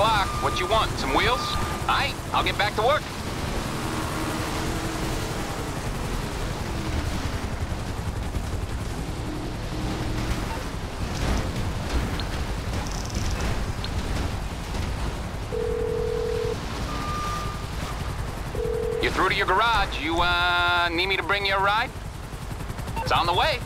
What you want? Some wheels? All right, I'll get back to work. You're through to your garage. You, uh, need me to bring you a ride? It's on the way.